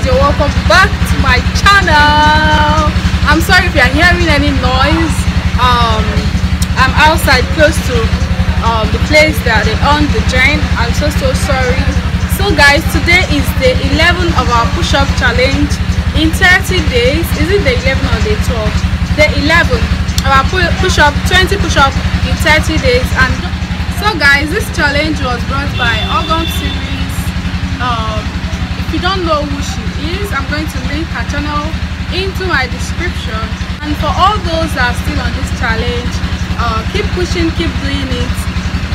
guys you're welcome back to my channel. I'm sorry if you're hearing any noise. Um i'm outside close to um the place that they own the giant i'm so so sorry. So guys today is the 11th of our push-up challenge in 30 days. Is it the 11th or the 12th the 11th our push-up 20 push-up in 30 days. And so guys this challenge was brought by Ogoms series. Um if you don't know who she is i'm going to link her channel into my description. And for all those that are still on this challenge uh, keep pushing keep doing it.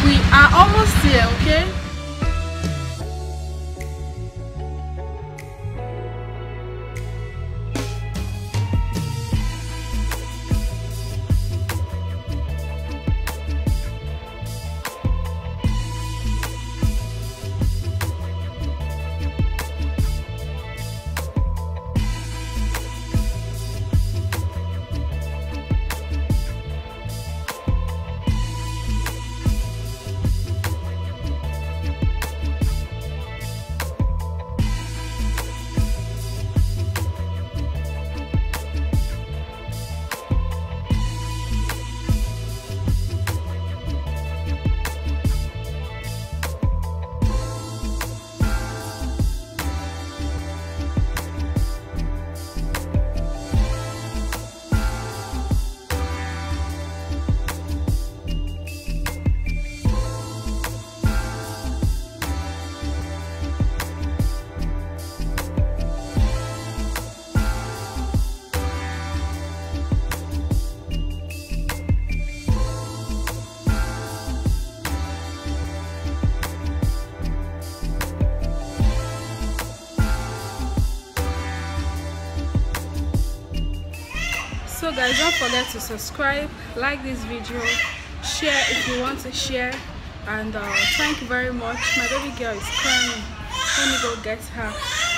We are almost here okay so guys don't forget to subscribe like this video share if you want to share and uh, thank you very much. My baby girl is crying. Let me go get her